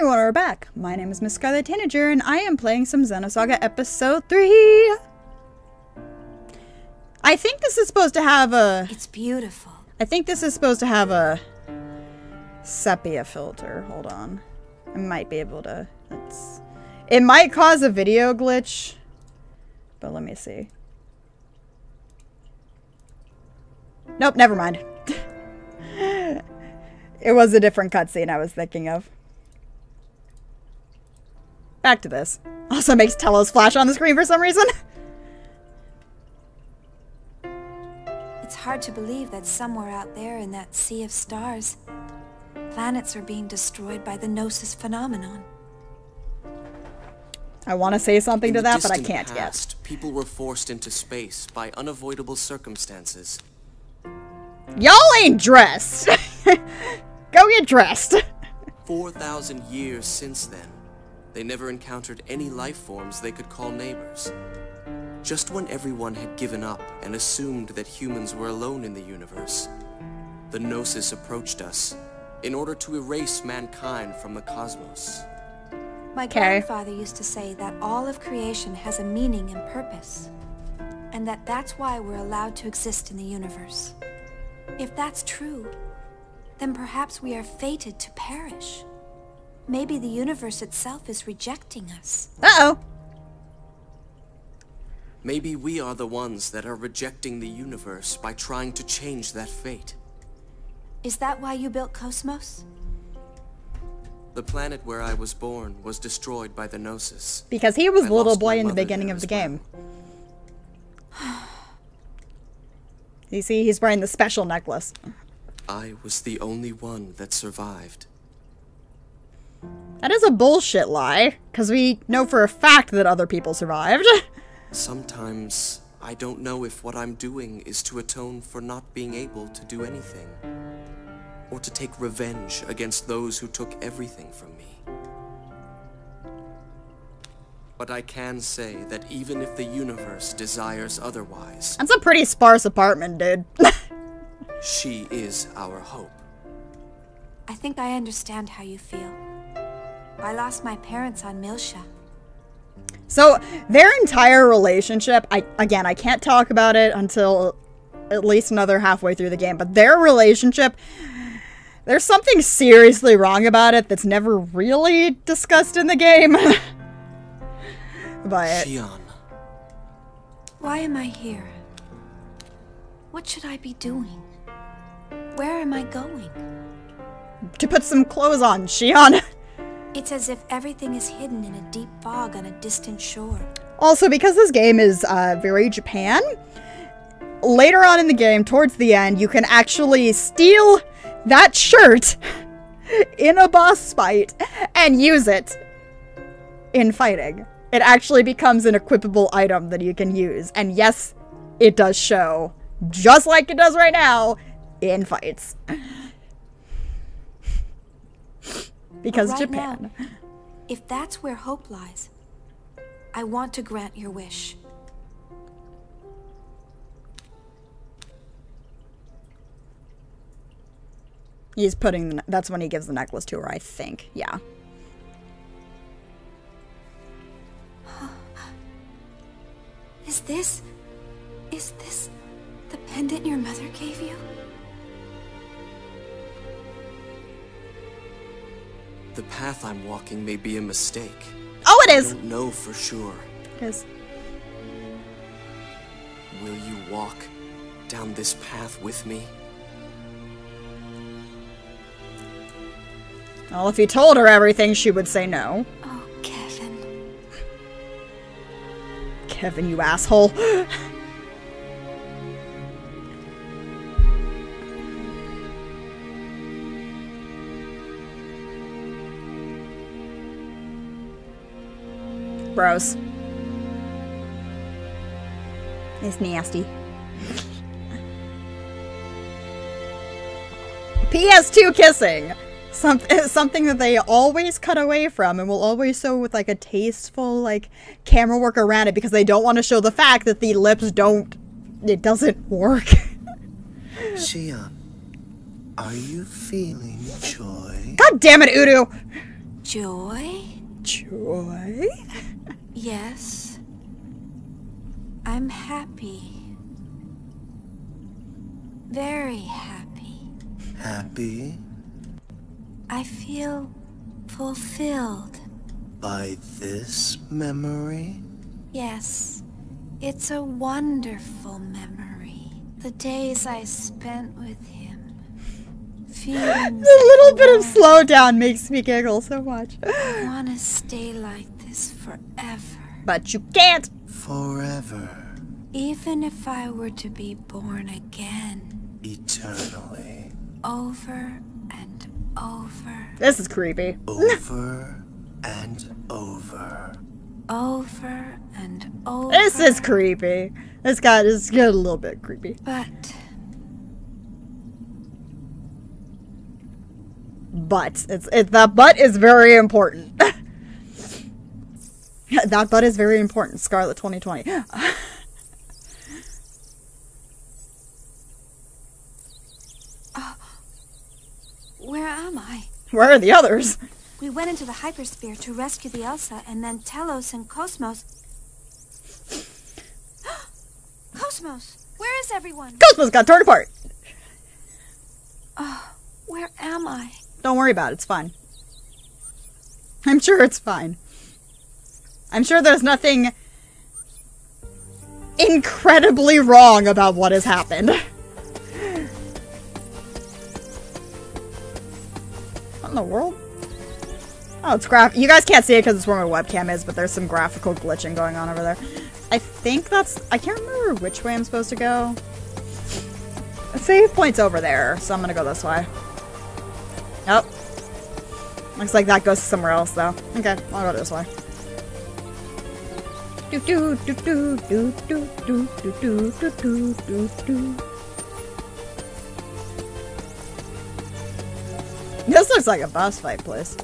everyone, we're back. My name is Miss Scarlet Tanager, and I am playing some Xenosaga Episode 3. I think this is supposed to have a... It's beautiful. I think this is supposed to have a sepia filter. Hold on. I might be able to... Let's... It might cause a video glitch, but let me see. Nope, never mind. it was a different cutscene I was thinking of. Back to this. Also makes Telos flash on the screen for some reason. It's hard to believe that somewhere out there in that sea of stars, planets are being destroyed by the Gnosis phenomenon. I want to say something In to that, but I can't yet. past, People were forced into space by unavoidable circumstances. Y'all ain't dressed. Go get dressed. 4,000 years since then, they never encountered any life forms they could call neighbors. Just when everyone had given up and assumed that humans were alone in the universe, the Gnosis approached us in order to erase mankind from the cosmos. My 'Kay. grandfather used to say that all of creation has a meaning and purpose, and that that's why we're allowed to exist in the universe. If that's true, then perhaps we are fated to perish. Maybe the universe itself is rejecting us. Uh-oh. Maybe we are the ones that are rejecting the universe by trying to change that fate. Is that why you built Cosmos? The planet where I was born was destroyed by the Gnosis. Because he was I the little boy in the beginning of the as well. game. You see, he's wearing the special necklace. I was the only one that survived. That is a bullshit lie, because we know for a fact that other people survived. Sometimes I don't know if what I'm doing is to atone for not being able to do anything, or to take revenge against those who took everything from me. But I can say that even if the universe desires otherwise, That's a pretty sparse apartment, dude. she is our hope. I think I understand how you feel. I lost my parents on Milsha. so, their entire relationship, I again, I can't talk about it until at least another halfway through the game, but their relationship there's something seriously wrong about it that's never really discussed in the game. but Shion, Why am I here? What should I be doing? Where am I going? to put some clothes on, Shion. It's as if everything is hidden in a deep fog on a distant shore. Also, because this game is uh, very Japan, later on in the game, towards the end, you can actually steal that shirt in a boss fight and use it in fighting. It actually becomes an equipable item that you can use. And yes, it does show, just like it does right now, in fights. Because right Japan. now, if that's where hope lies, I want to grant your wish. He's putting, the, that's when he gives the necklace to her, I think. Yeah. Is this... Is this the pendant your mother gave you? The path I'm walking may be a mistake. Oh, it is. I don't know for sure. It is. Will you walk down this path with me? Well, if you told her everything, she would say no. Oh, Kevin. Kevin, you asshole. Gross. It's nasty. PS2 kissing! Some, something that they always cut away from and will always show with like a tasteful like camera work around it because they don't want to show the fact that the lips don't it doesn't work. Shion, are you feeling joy? God damn it, Udo! Joy? Joy? Yes. I'm happy. Very happy. Happy I feel fulfilled. by this memory? Yes, it's a wonderful memory. The days I spent with him. Feelings A little bit of slowdown makes me giggle so much. I want to stay like this forever. But you can't. Forever. Even if I were to be born again, Eternally. over and over, This is creepy. Over and over. over and over. This is creepy. This guy is getting a little bit creepy. But But it's it that butt is very important. that butt is very important. Scarlet 2020. Uh, where am I? Where are the others? We went into the hypersphere to rescue the Elsa, and then Telos and Cosmos. Cosmos, where is everyone? Cosmos got torn apart. Oh, Where am I? Don't worry about it. It's fine. I'm sure it's fine. I'm sure there's nothing incredibly wrong about what has happened. What in the world? Oh, it's graph. You guys can't see it because it's where my webcam is, but there's some graphical glitching going on over there. I think that's. I can't remember which way I'm supposed to go. The save point's over there, so I'm gonna go this way. Nope. Looks like that goes somewhere else, though. Okay, I'll go this way. Do do do do do do do do do do do do do. This looks like a boss fight place.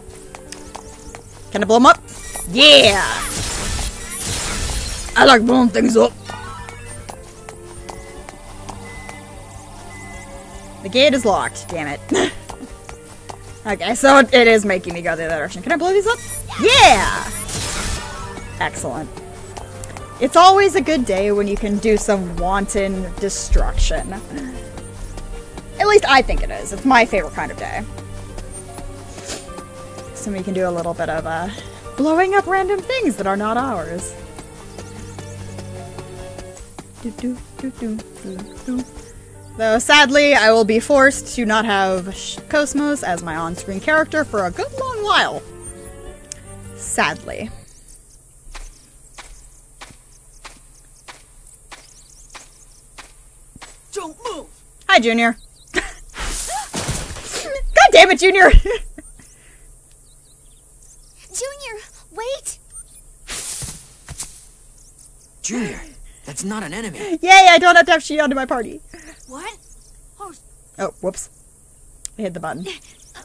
Can I blow him up? Yeah! I like blowing things up. The gate is locked, damn it. okay, so it is making me go the other direction. Can I blow these up? Yeah! Excellent. It's always a good day when you can do some wanton destruction. At least I think it is. It's my favorite kind of day. So we can do a little bit of uh, blowing up random things that are not ours. Do, do, do. Though sadly, I will be forced to not have Cosmos as my on screen character for a good long while. Sadly. Don't move! Hi, Junior. God damn it, Junior! Junior, wait! Junior, that's not an enemy. Yay, I don't have to have Shion in my party. What? Oh, Oh, whoops. I hit the button. Uh,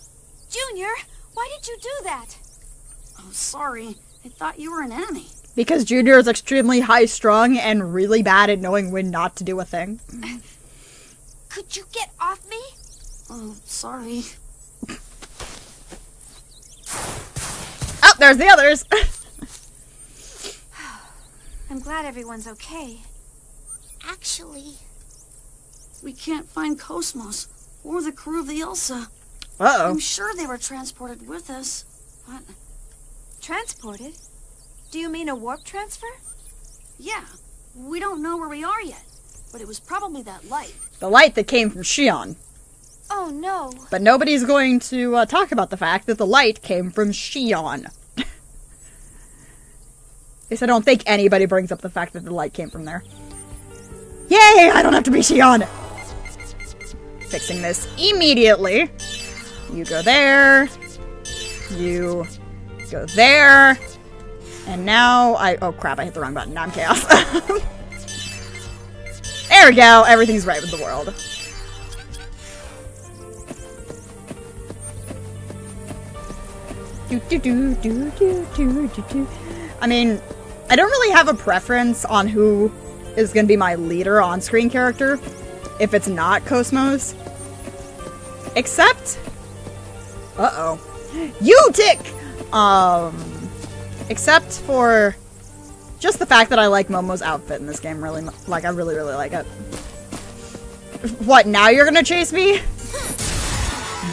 Junior, why did you do that? Oh, sorry. I thought you were an enemy. Because Junior is extremely high strung and really bad at knowing when not to do a thing. Could you get off me? Oh, sorry. Oh, there's the others! I'm glad everyone's okay. Actually, we can't find Cosmos or the crew of the Elsa. Uh oh. I'm sure they were transported with us. But, Transported? Do you mean a warp transfer? yeah, we don't know where we are yet. But it was probably that light. The light that came from Shion. Oh no. But nobody's going to uh, talk about the fact that the light came from Shion. At least I don't think anybody brings up the fact that the light came from there. Yay! I don't have to be Shion! Fixing this immediately. You go there. You go there. And now I. Oh crap, I hit the wrong button. Now I'm chaos. there we go. Everything's right with the world. Do, do, do, do, do, do, do. I mean, I don't really have a preference on who is going to be my leader on screen character if it's not Cosmos. Except. Uh oh. You tick! Um, except for just the fact that I like Momo's outfit in this game really like I really really like it. What, now you're gonna chase me?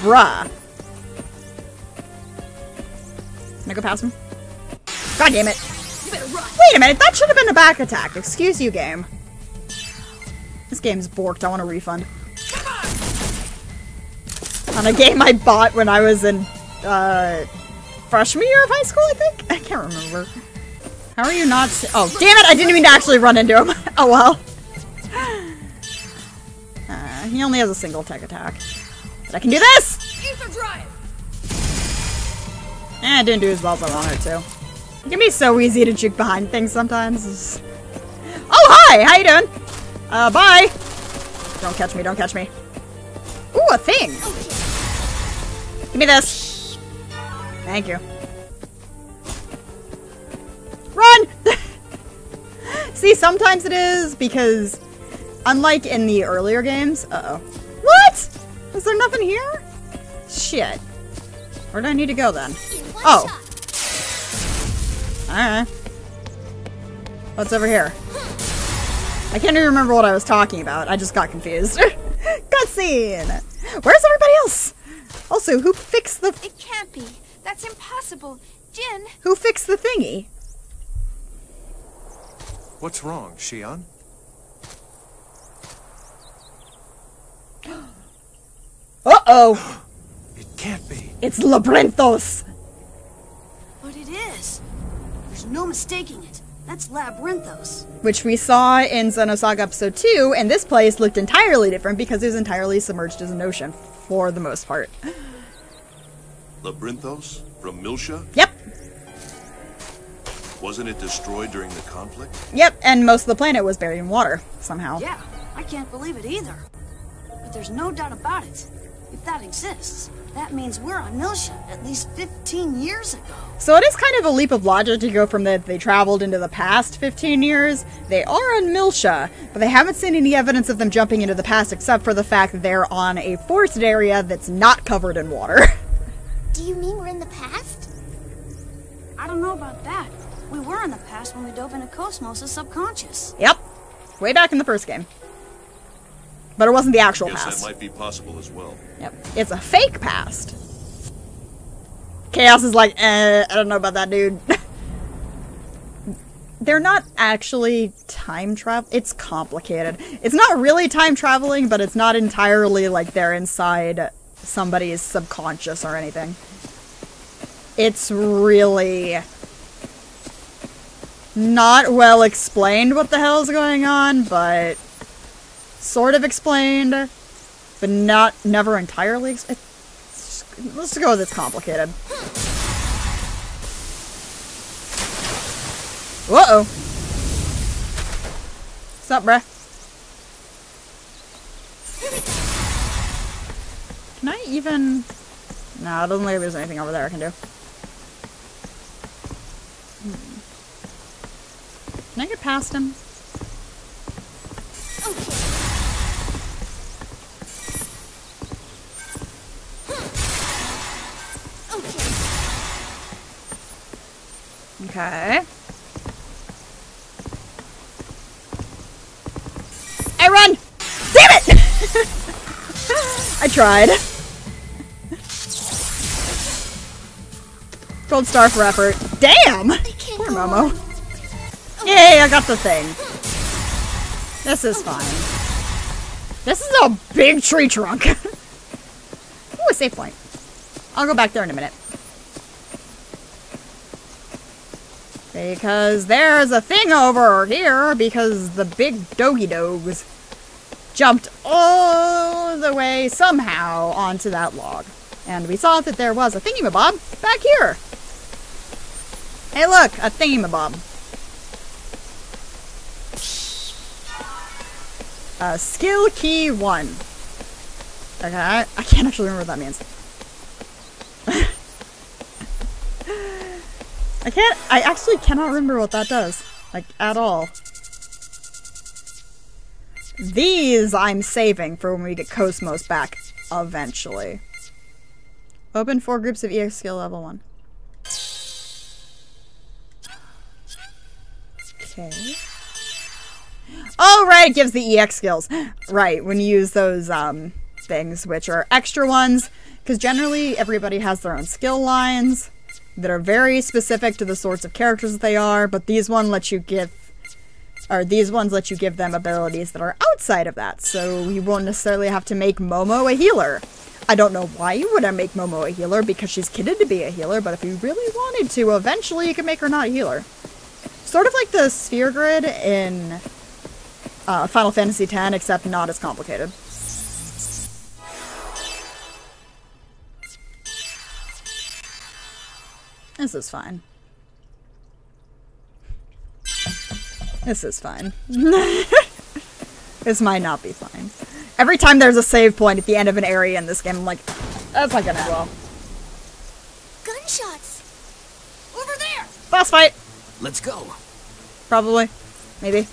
Bruh. Can I go past him? God damn it. Wait a minute, that should have been a back attack. Excuse you, game. This game's borked. I want a refund. On a game I bought when I was in, uh, freshman year of high school, I think? I can't remember. How are you not s- Oh, damn it! I didn't mean to actually run into him. oh well. Uh, he only has a single tech attack. But I can do this! Eh, I didn't do as well as I wanted to. It can be so easy to juke behind things sometimes. Oh, hi! How you doing? Uh, bye! Don't catch me, don't catch me. Ooh, a thing! Give me this. Thank you. Run! See, sometimes it is because, unlike in the earlier games, uh-oh. What? Is there nothing here? Shit. Where do I need to go then? Oh. Alright. What's over here? I can't even remember what I was talking about. I just got confused. Cutscene! Where's everybody else? Also, who fixed the It can't be. That's impossible. Jin, who fixed the thingy? What's wrong, Shion? Uh-oh! It can't be. It's Labyrinthos! But it is. There's no mistaking it. That's Labyrinthos. Which we saw in Xenosaga Episode 2, and this place looked entirely different because it was entirely submerged as an ocean, for the most part. Labyrinthos? From Milsha? Yep, Wasn't it destroyed during the conflict? yep, and most of the planet was buried in water, somehow. Yeah, I can't believe it either. But there's no doubt about it. If that exists, that means we're on Milsha at least 15 years ago. So it is kind of a leap of logic to go from that they traveled into the past 15 years. They are on Milsha, but they haven't seen any evidence of them jumping into the past except for the fact that they're on a forested area that's not covered in water. Do you mean we're in the past? I don't know about that. We were in the past when we dove into Cosmos' subconscious. yep. Way back in the first game. But it wasn't the actual Guess past. that might be possible as well. Yep. It's a fake past. Chaos is like, eh, I don't know about that, dude. They're not actually time travel. It's complicated. It's not really time traveling, but it's not entirely like they're inside somebody's subconscious or anything. It's really not well explained what the hell's going on, but sort of explained but not never entirely. Let's go with it's complicated. Whoa! oh. What's up, bruh? Can I even? No, it doesn't look like there's anything over there I can do. Hmm. Can I get past him? Okay. I run! Damn it! I tried. Gold star for effort. Damn! Poor Momo. Yay, I got the thing. This is fine. This is a big tree trunk. Ooh, a safe point. I'll go back there in a minute. Because there's a thing over here because the big doggy dogs jumped all the way somehow onto that log. And we saw that there was a thingy-mabob back here. Hey look, a thingy-mabob. Uh, skill key one. Okay, I, I can't actually remember what that means. I can't- I actually cannot remember what that does. Like, at all. These I'm saving for when we get Cosmos back eventually. Open four groups of EX skill level one. Okay. Oh, right, it gives the EX skills. Right, when you use those um, things, which are extra ones, because generally everybody has their own skill lines that are very specific to the sorts of characters that they are, but these one let you give or these ones let you give them abilities that are outside of that, so you won't necessarily have to make Momo a healer. I don't know why you wouldn't make Momo a healer, because she's kitted to be a healer, but if you really wanted to, eventually you could make her not a healer. Sort of like the sphere grid in uh, Final Fantasy X, except not as complicated. This is fine. This is fine. this might not be fine. Every time there's a save point at the end of an area in this game, I'm like, that's not gonna end well. Gunshots! Over there! Boss fight! Let's go. Probably. Maybe.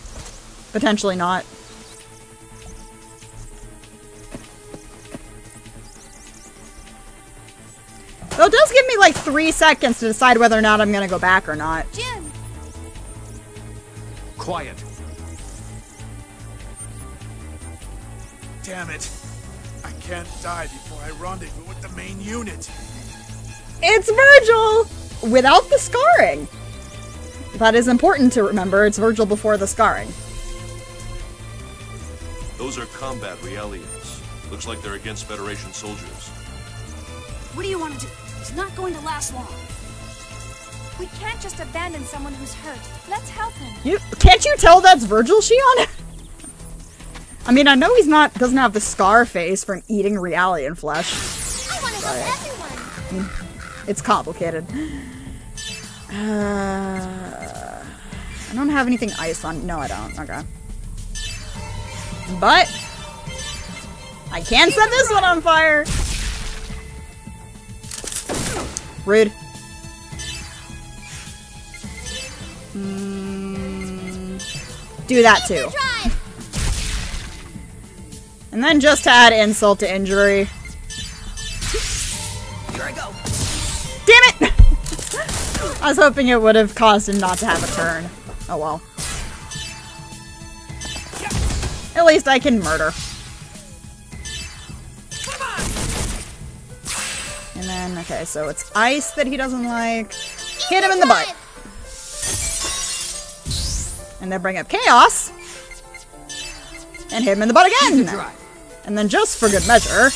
Potentially not. Though it does give me like three seconds to decide whether or not I'm gonna go back or not. Jim! Quiet. Damn it. I can't die before I rendezvous with the main unit. It's Virgil! Without the scarring. That is important to remember. It's Virgil before the scarring. Those are combat realians. Looks like they're against Federation soldiers. What do you want to do? It's not going to last long. We can't just abandon someone who's hurt. Let's help him. You can't you tell that's Virgil Shion? I mean, I know he's not doesn't have the scar face from eating reality Realian flesh. I want to help everyone! It's complicated. Uh, I don't have anything ice on. No, I don't. Okay. But I can set this one on fire. Rude. Mm, do that too. And then just to add insult to injury. Here I go. Damn it! I was hoping it would have caused him not to have a turn. Oh well. At least I can murder. And then, okay, so it's ice that he doesn't like. Hit him in the butt. And then bring up chaos. And hit him in the butt again. And then just for good measure,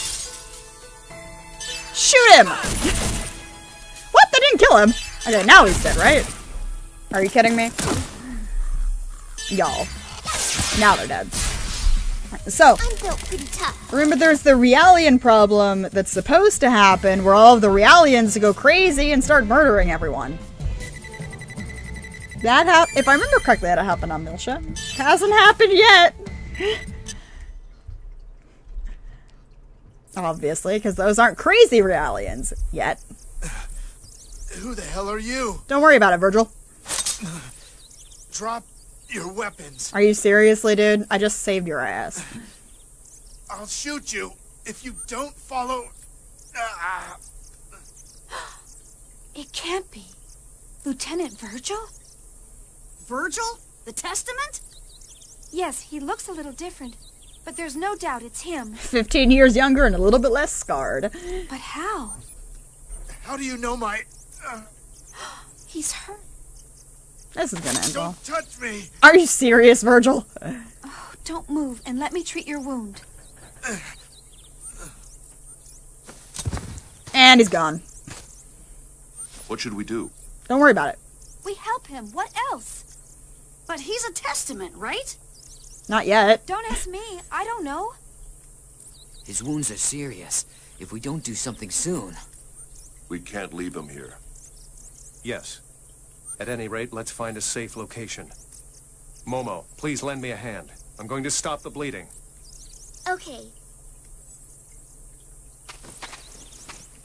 shoot him! what? That didn't kill him. Okay, now he's dead, right? Are you kidding me? Y'all. Now they're dead. So, I'm built pretty tough. remember there's the Realian problem that's supposed to happen where all of the Realians go crazy and start murdering everyone. That hap- if I remember correctly, that happened on Milsha. Hasn't happened yet! Obviously, because those aren't crazy Realians yet. Who the hell are you? Don't worry about it, Virgil. Drop your weapons. Are you seriously, dude? I just saved your ass. I'll shoot you if you don't follow. It can't be. Lieutenant Virgil? Virgil? The Testament? Yes, he looks a little different, but there's no doubt it's him. 15 years younger and a little bit less scarred. But how? How do you know my. Uh, He's hurt. This is gonna end well. don't touch me! Are you serious, Virgil? Oh, Don't move and let me treat your wound. And he's gone. What should we do? Don't worry about it. We help him. What else? But he's a Testament, right? Not yet. Don't ask me. I don't know. His wounds are serious. If we don't do something soon. We can't leave him here. Yes. At any rate, let's find a safe location. Momo, please lend me a hand. I'm going to stop the bleeding. Okay.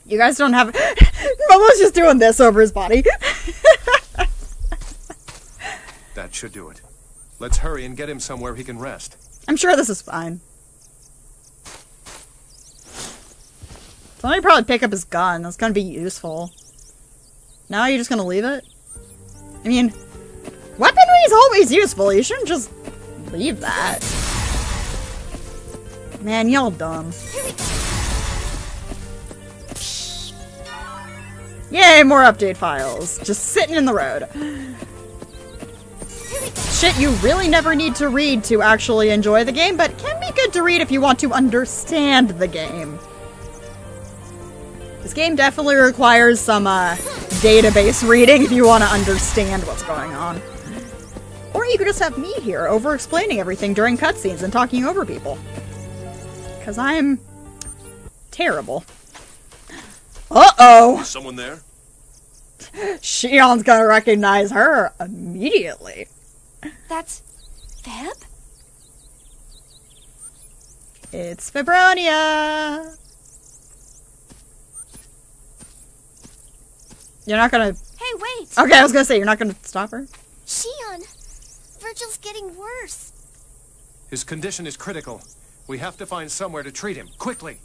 You guys don't have. Momo's just doing this over his body. That should do it. Let's hurry and get him somewhere he can rest. I'm sure this is fine. Somebody probably pick up his gun. That's gonna be useful. Now you're just gonna leave it? I mean, Weaponry is always useful. You shouldn't just leave that. Man, y'all dumb. Yay, more update files. Just sitting in the road. Shit you really never need to read to actually enjoy the game, but can be good to read if you want to understand the game. This game definitely requires some uh, database reading if you want to understand what's going on. Or you could just have me here over explaining everything during cutscenes and talking over people. Because I'm terrible. Uh-oh! Someone there? Shion's gonna recognize her immediately. That's Feb? It's Febronia! You're not gonna... Hey, wait! Okay, I was gonna say, you're not gonna stop her? Shion, Virgil's getting worse. His condition is critical. We have to find somewhere to treat him, quickly.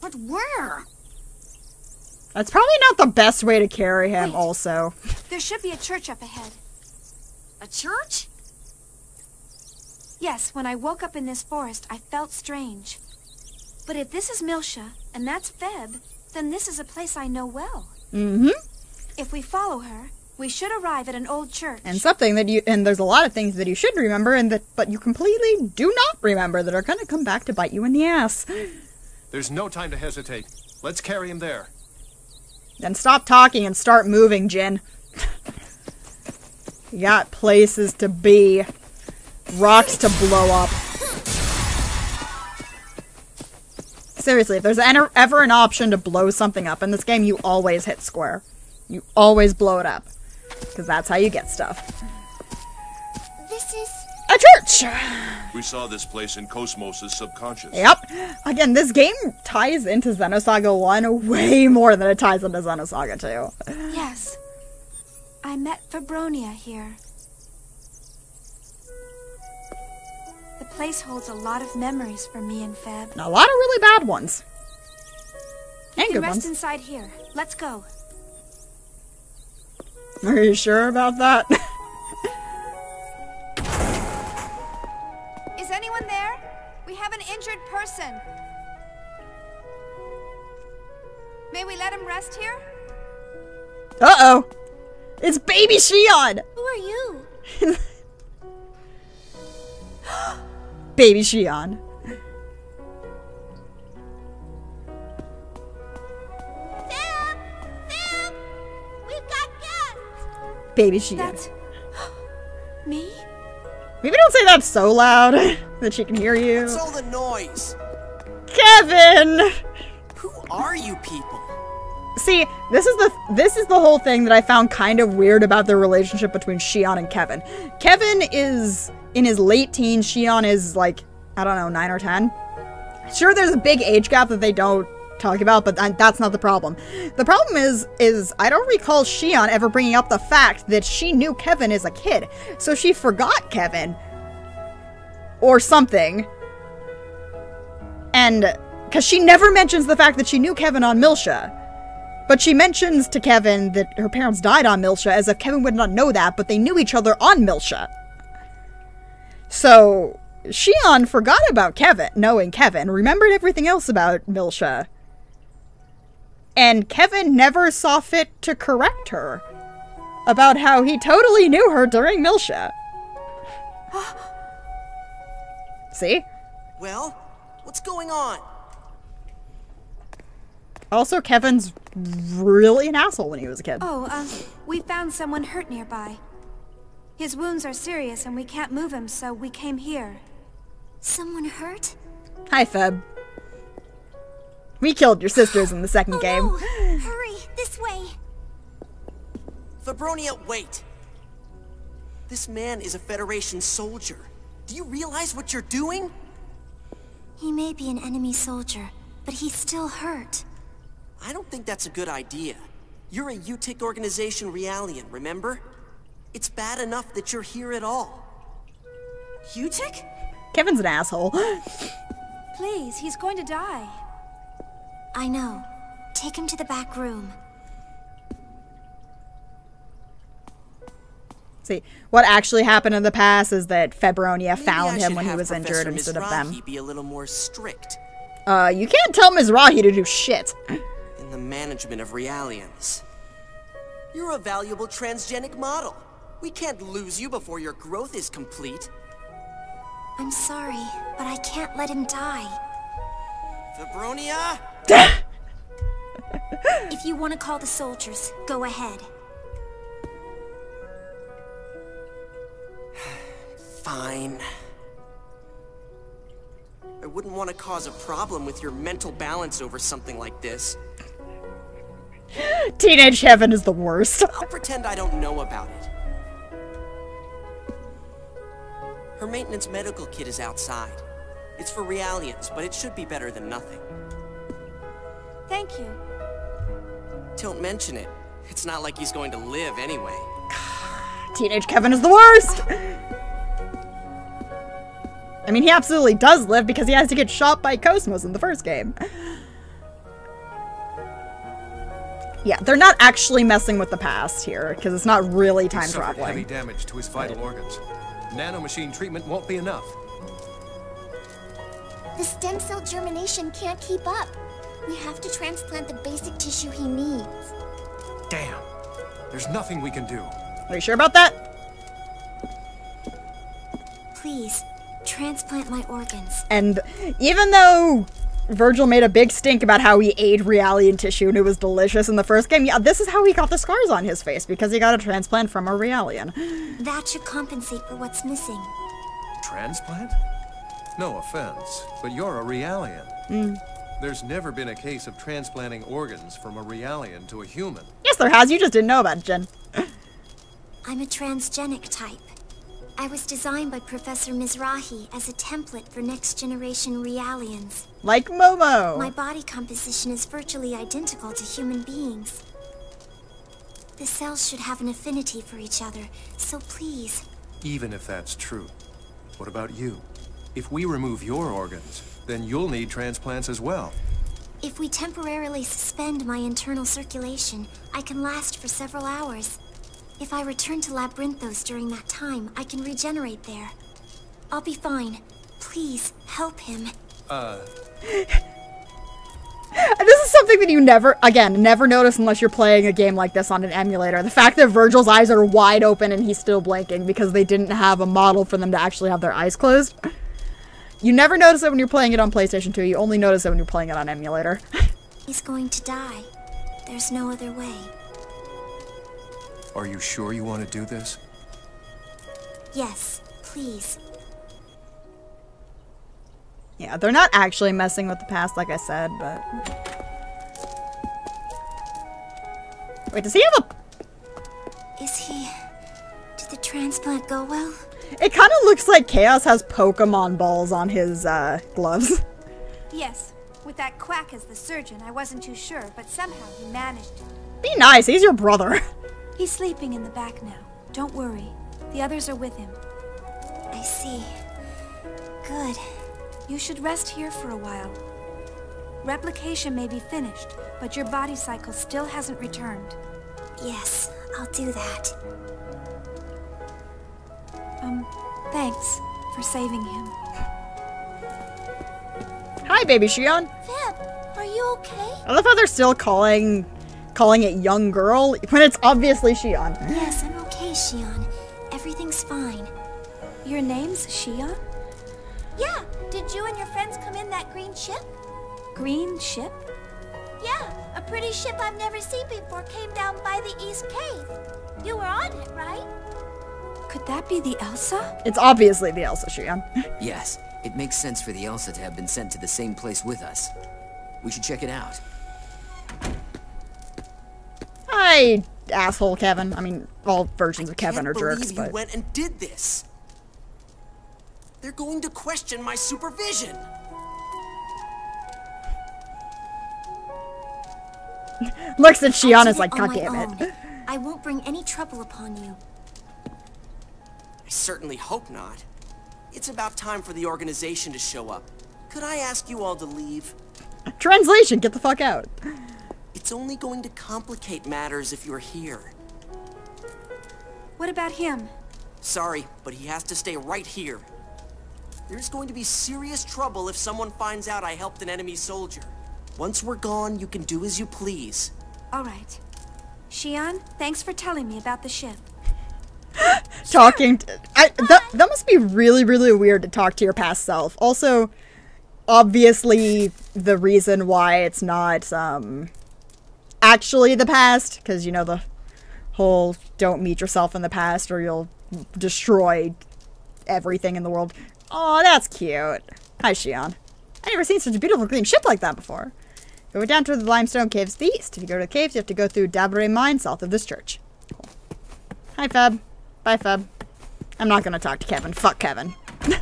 But where? That's probably not the best way to carry him, Wait. also. There should be a church up ahead. A church? Yes, when I woke up in this forest, I felt strange. But if this is Milsha, and that's Feb, then this is a place I know well. Mm-hmm. If we follow her, we should arrive at an old church. And something that you... And there's a lot of things that you should remember, and that but you completely do not remember that are gonna come back to bite you in the ass. There's no time to hesitate. Let's carry him there. Then stop talking and start moving, Jin. you got places to be. Rocks to blow up. Seriously, if there's ever an option to blow something up in this game, you always hit square. You always blow it up. Because that's how you get stuff. This is A church! We saw this place in Cosmos' subconscious. Yep. Again, this game ties into Xenosaga 1 way more than it ties into Xenosaga 2. Yes. I met Febronia here. Place holds a lot of memories for me and Feb. And a lot of really bad ones. You And can good rest ones. inside here. Let's go. Are you sure about that? Is anyone there? We have an injured person. May we let him rest here? Uh-oh. It's baby Shion! who are you? Baby Shion. Sam! Sam! We've got guests! Baby Shion. That's... me? Maybe don't say that so loud that she can hear you. What's all the noise? Kevin! Who are you people? See, this is the this is the whole thing that I found kind of weird about the relationship between Shion and Kevin. Kevin is in his late teens, Shion is like, I don't know, 9 or 10. Sure there's a big age gap that they don't talk about, but that's not the problem. The problem is is I don't recall Shion ever bringing up the fact that she knew Kevin as a kid. So she forgot Kevin or something. And cuz she never mentions the fact that she knew Kevin on Milsha. But she mentions to Kevin that her parents died on Milsha as if Kevin would not know that, but they knew each other on Milsha. So, Shion forgot about Kevin, knowing Kevin, remembered everything else about Milsha. And Kevin never saw fit to correct her about how he totally knew her during Milsha. See? Well, what's going on? Also, Kevin's really an asshole when he was a kid. Oh, um, we found someone hurt nearby. His wounds are serious and we can't move him, so we came here. Someone hurt? Hi, Feb. We killed your sisters in the second Oh game. no! Hurry, this way! Febronia, wait! This man is a Federation soldier. Do you realize what you're doing? He may be an enemy soldier, but he's still hurt. I don't think that's a good idea. You're a UTIC organization Realian, remember? It's bad enough that you're here at all. UTIC? Kevin's an asshole. Please, he's going to die. I know. Take him to the back room. See, what actually happened in the past is that Febronia found him when he have was injured Professor instead of them. Be a little more strict Uh, you can't tell Mizrahi to do shit. The management of Realians. You're a valuable transgenic model. We can't lose you before your growth is complete. I'm sorry, but I can't let him die. Febronia? If you want to call the soldiers, go ahead. Fine. I wouldn't want to cause a problem with your mental balance over something like this. Teenage Kevin is the worst. I'll pretend I don't know about it. Her maintenance medical kit is outside. It's for Realians, but it should be better than nothing. Thank you. Don't mention it. It's not like he's going to live anyway. Teenage Kevin is the worst. I mean, he absolutely does live because he has to get shot by Cosmos in the first game. Yeah, they're not actually messing with the past here because it's not really time He suffered heavy traveling. damage to his vital organs. Nanomachine treatment won't be enough. The stem cell germination can't keep up. We have to transplant the basic tissue he needs. Damn. There's nothing we can do. Are you sure about that? Please, transplant my organs. And even though Virgil made a big stink about how he ate Realian tissue and it was delicious in the first game, yeah, this is how he got the scars on his face because he got a transplant from a Realian. That should compensate for what's missing. Transplant? No offense, but you're a Realian. Mm. There's never been a case of transplanting organs from a Realian to a human. Yes, there has. You just didn't know about it, Jin. I'm a transgenic type. I was designed by Professor Mizrahi as a template for next generation Realians. Like Momo. My body composition is virtually identical to human beings. The cells should have an affinity for each other, so please, Even if that's true. What about you? If we remove your organs, then you'll need transplants as well. if we temporarily suspend my internal circulation, I can last for several hours. If I return to Labyrinthos during that time, I can regenerate there. I'll be fine. Please, help him. Uh. And this is something that you never, again, never notice unless you're playing a game like this on an emulator. The fact that Virgil's eyes are wide open and he's still blinking because they didn't have a model for them to actually have their eyes closed. You never notice it when you're playing it on PlayStation 2. You only notice it when you're playing it on emulator. He's going to die. There's no other way. Are you sure you want to do this? Yes, please. yeah, they're not actually messing with the past, like I said, but. Wait, does he have a. Is he... Did the transplant go well? It kind of looks like Chaos has Pokemon balls on his uh, gloves. Yes, with that quack as the surgeon, I wasn't too sure, but somehow he managed it. Be nice, he's your brother. He's sleeping in the back now. Don't worry. The others are with him. I see. Good. You should rest here for a while. Replication may be finished, but your body cycle still hasn't returned. Yes, I'll do that. Um, thanks for saving him. Hi, baby Shion. Fab, are you okay? I love how they're still calling calling it young girl when it's obviously Shion. Yes, I'm okay, Shion. Everything's fine. Your name's Shion? Yeah, did you and your friends come in that green ship? Green ship? Yeah, a pretty ship I've never seen before came down by the East Cave. You were on it, right? Could that be the Elsa? It's obviously the Elsa Shion. Yes, it makes sense for the Elsa to have been sent to the same place with us. We should check it out. Hi, asshole Kevin. I mean, all versions of Kevin are jerks, believe but you went and did this. They're going to question my supervision. looks at Shion I'll is like, God my damn it. own. I won't bring any trouble upon you. I certainly hope not. It's about time for the organization to show up. Could I ask you all to leave? Translation, get the fuck out. It's only going to complicate matters if you're here. What about him? Sorry, but he has to stay right here. There's going to be serious trouble if someone finds out I helped an enemy soldier. Once we're gone, you can do as you please. All right. Shion, thanks for telling me about the ship. talking to, I, that, that must be really really weird to talk to your past self also obviously the reason why it's not um actually the past because you know the whole don't meet yourself in the past or you'll destroy everything in the world oh that's cute hi shion i never seen such a beautiful green ship like that before go down to the limestone caves to the east if you go to the caves you have to go through Dabre mine south of this church hi feb Bye, Feb. I'm not gonna talk to Kevin. Fuck Kevin.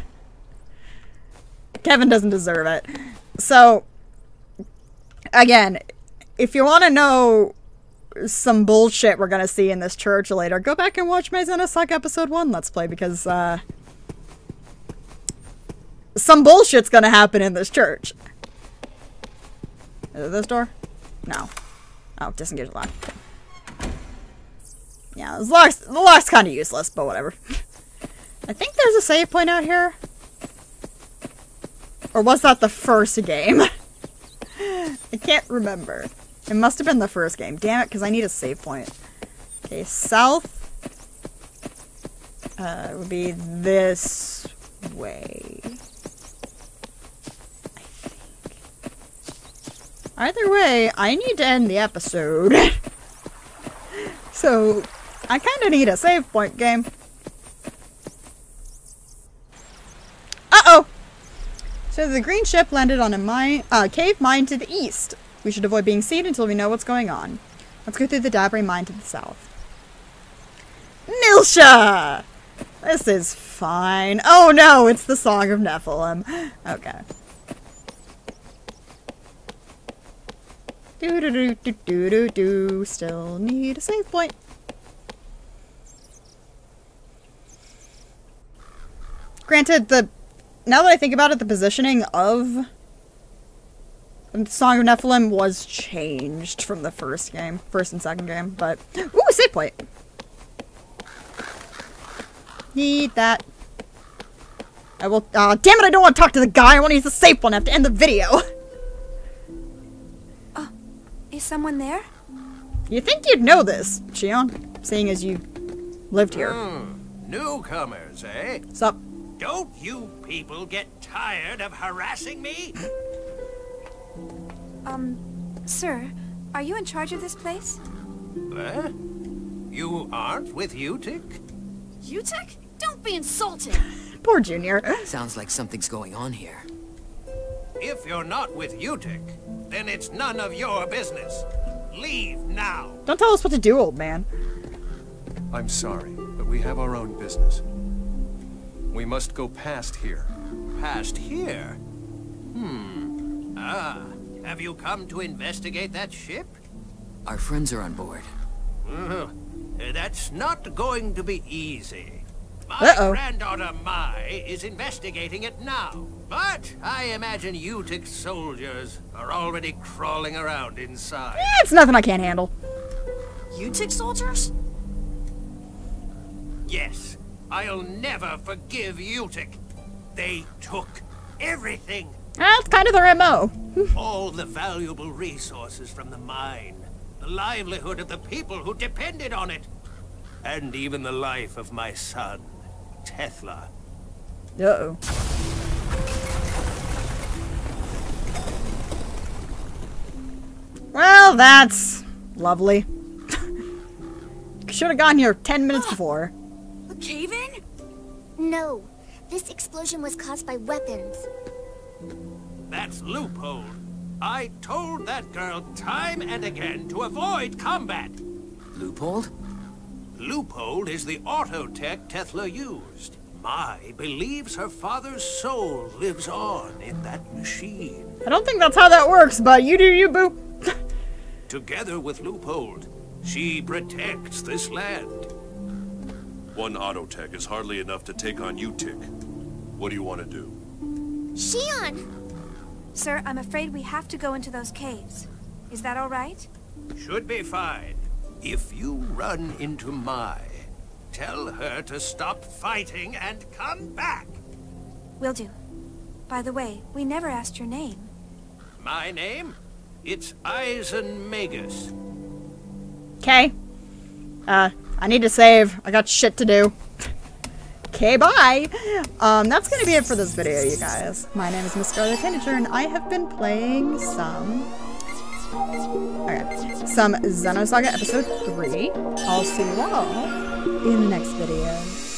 Kevin doesn't deserve it. So, again, if you want to know some bullshit we're gonna see in this church later, go back and watch my Xenosuck episode 1 Let's Play because, uh, some bullshit's gonna happen in this church. Is it this door? No. Oh, disengage lock. Yeah, the lock's, the lock's kind of useless, but whatever. I think there's a save point out here. Or was that the first game? I can't remember. It must have been the first game. Damn it, because I need a save point. Okay, south uh, would be this way. Either way, I need to end the episode. so, I kind of need a save point game. Uh-oh! So the green ship landed on a mine, uh, cave mine to the east. We should avoid being seen until we know what's going on. Let's go through the Dabre mine to the south. Nilsha! This is fine. Oh no, it's the Song of Nephilim. Okay. Do do do do do do do. Still need a save point. Granted, the now that I think about it, the positioning of Song of Nephilim was changed from the first game, first and second game, but ooh, save point. Need that. I will. Uh, damn it! I don't want to talk to the guy. I want to use the safe one. I have to end the video. Oh, is someone there? You think you'd know this, Shion, seeing as you lived here. Hmm. Newcomers, eh? Sup? Don't you people get tired of harassing me? Um, sir, are you in charge of this place? What? You aren't with U-TIC? U-TIC? Don't be insulting! Poor Junior. Sounds like something's going on here. If you're not with U-TIC, then it's none of your business. Leave now. Don't tell us what to do, old man. I'm sorry, but we have our own business. We must go past here. Past here? Hmm. Ah, have you come to investigate that ship? Our friends are on board. Uh, that's not going to be easy. My Uh-oh. granddaughter Mai is investigating it now. But I imagine U-TIC soldiers are already crawling around inside. Eh, it's nothing I can't handle. U-TIC soldiers? Yes, I'll never forgive U-TIC. They took everything. That's kind of their MO. All the valuable resources from the mine. The livelihood of the people who depended on it. And even the life of my son, Tethla. Uh-oh. Well, that's lovely. Should have gotten here 10 minutes ah. before. A cave-in? No, this explosion was caused by weapons. That's Loophole. I told that girl time and again to avoid combat. Loophole? Loophole is the autotech Tethla used. Mai believes her father's soul lives on in that machine. I don't think that's how that works, but you do you, boo. Together with Loophole, she protects this land. One Autotech is hardly enough to take on U-TIC. What do you want to do? Shion! Sir, I'm afraid we have to go into those caves. Is that all right? Should be fine. If you run into Mai, Tell her to stop fighting and come back. Will do. By the way, we never asked your name. My name? It's Eisen Magus. Okay. Uh, I need to save. I got shit to do. Okay, bye! Um, that's gonna be it for this video, you guys. My name is Miss Scarlet Tanager, and I have been playing some... Okay. Some Xenosaga Episode 3. I'll see you all in the next video.